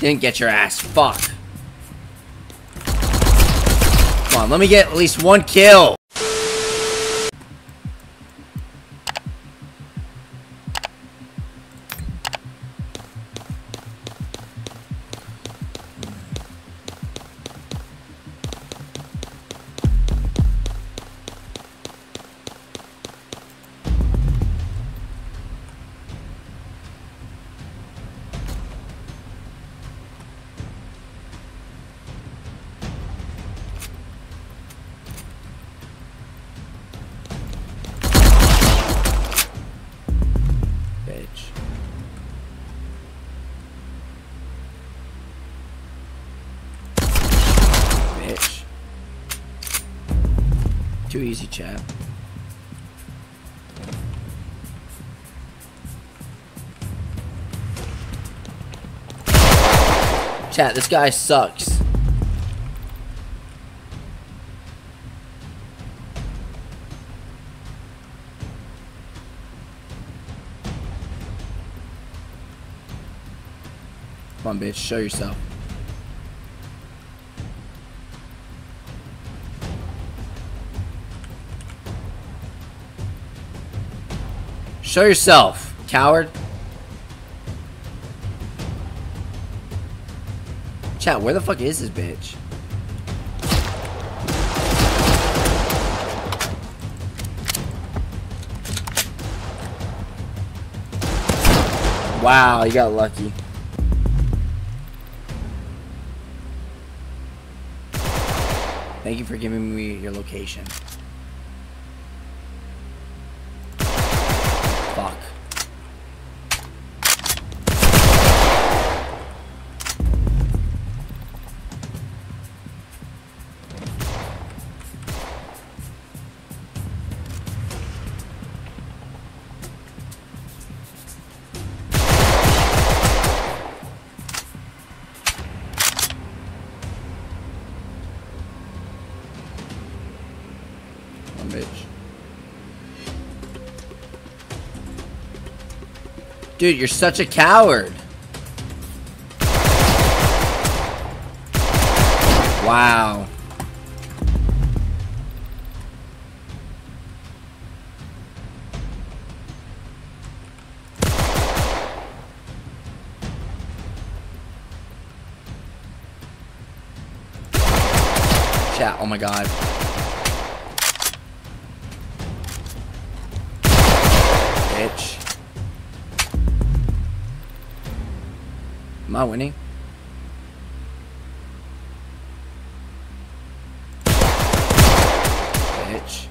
Didn't get your ass. Fuck. Come on, let me get at least one kill. Too easy, chat. Chat, this guy sucks. Come on, bitch, show yourself. Show yourself, coward. Chat, where the fuck is this bitch? Wow, you got lucky. Thank you for giving me your location. Bitch. Dude, you're such a coward. Wow. Chat, oh my god. I winning? Bitch.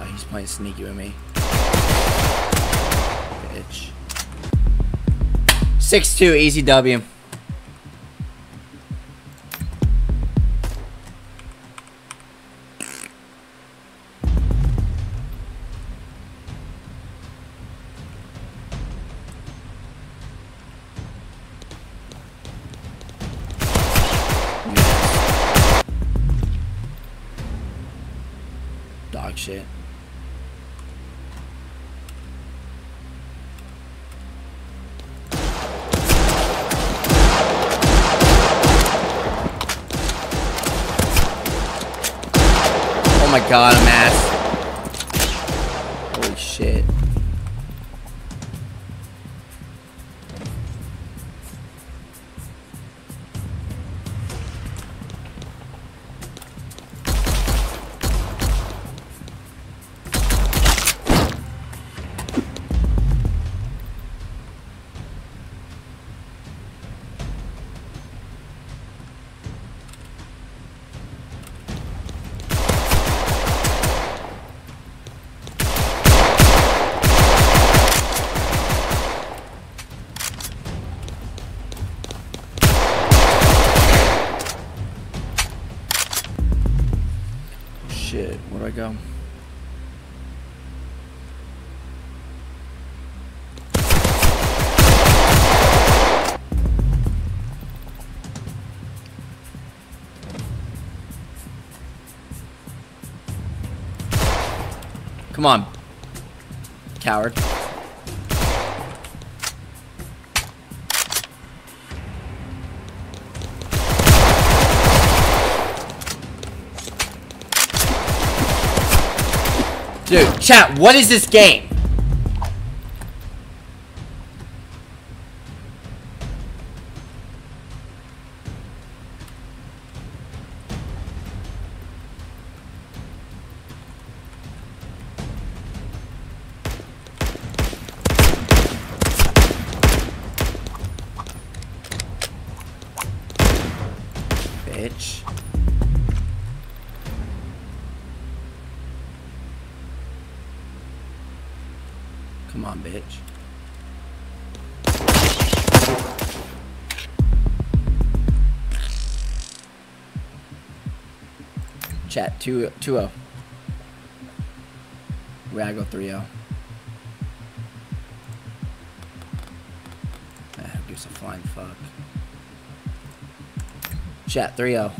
Oh, he's playing sneaky with me. Bitch. 6-2, easy W. Dog shit. My god, I'm ass. Holy shit. Shit, where'd I go? Come on. Coward. Dude, chat, what is this game? Chat 2 2 0. We gotta go 3 0. Ah, gives a flying fuck? Chat 3 0.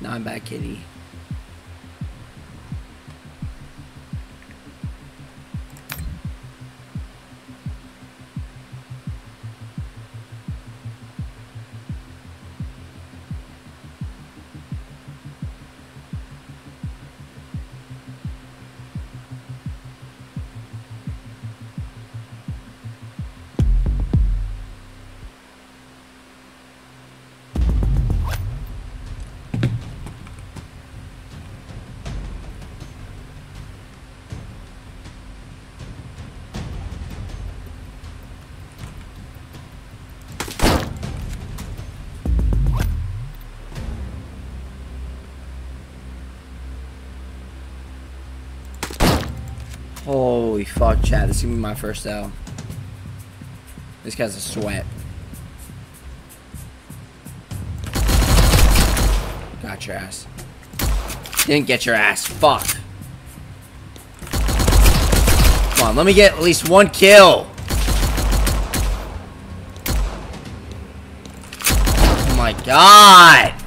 Now I'm back, kitty. Holy fuck, chat. This is gonna be my first L. This guy's a sweat. Got your ass. Didn't get your ass. Fuck. Come on, let me get at least one kill. Oh my god.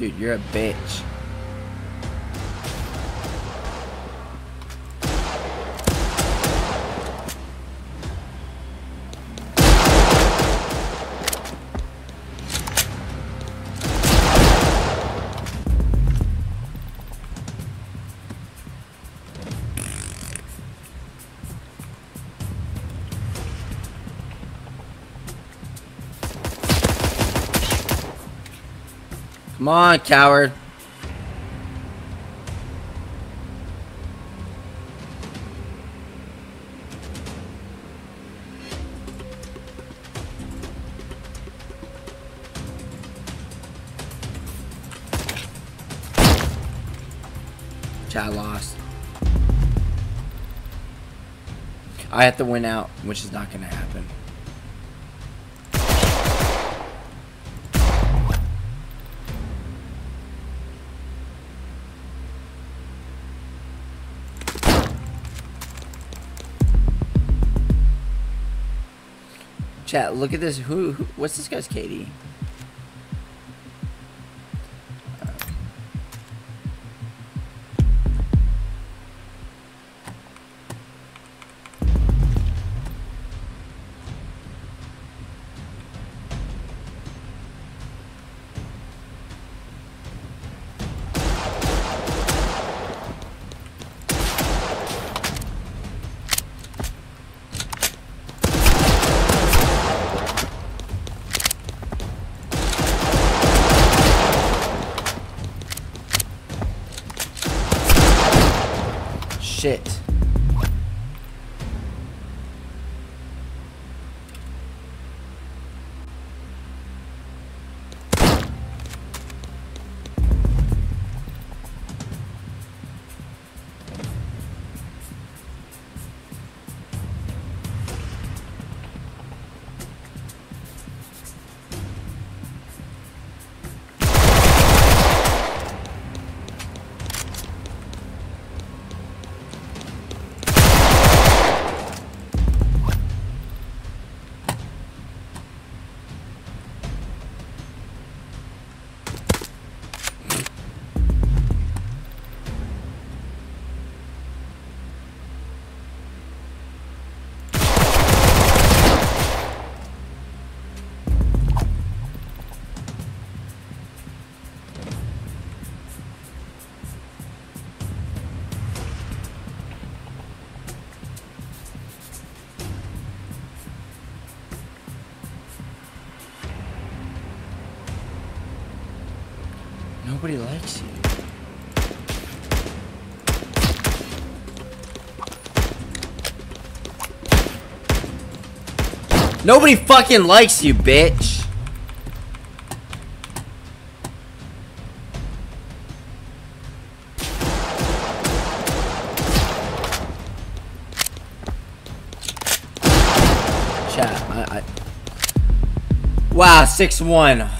Dude, you're a bitch. Come on, coward. chat lost. I have to win out, which is not going to happen. Chat, look at this. Who, who what's this guy's KD? Nobody fucking likes you, bitch. Chat, I, I... Wow, 6-1.